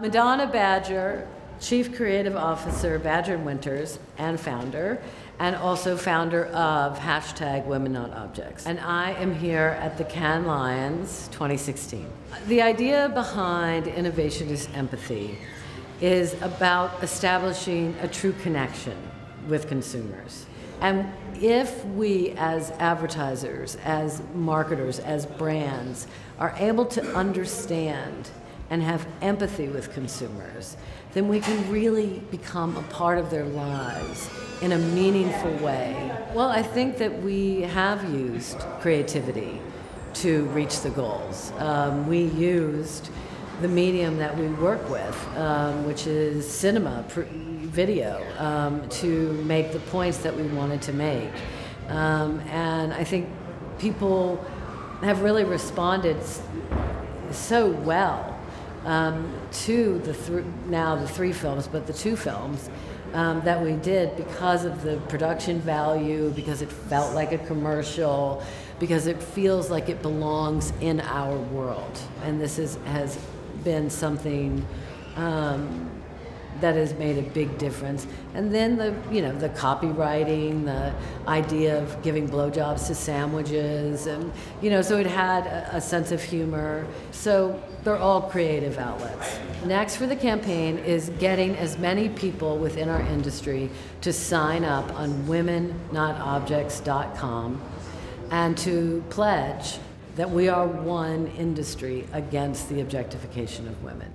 Madonna Badger, Chief Creative Officer, Badger Winters, and founder, and also founder of hashtag Women Not Objects. And I am here at the Cannes Lions 2016. The idea behind innovation is empathy, is about establishing a true connection with consumers. And if we, as advertisers, as marketers, as brands, are able to understand and have empathy with consumers, then we can really become a part of their lives in a meaningful way. Well, I think that we have used creativity to reach the goals. Um, we used the medium that we work with, um, which is cinema, video, um, to make the points that we wanted to make. Um, and I think people have really responded so well um, to the th- now the three films, but the two films um, that we did because of the production value, because it felt like a commercial, because it feels like it belongs in our world, and this is, has been something. Um, that has made a big difference. And then the, you know, the copywriting, the idea of giving blowjobs to sandwiches, and you know, so it had a, a sense of humor. So they're all creative outlets. Next for the campaign is getting as many people within our industry to sign up on womennotobjects.com and to pledge that we are one industry against the objectification of women.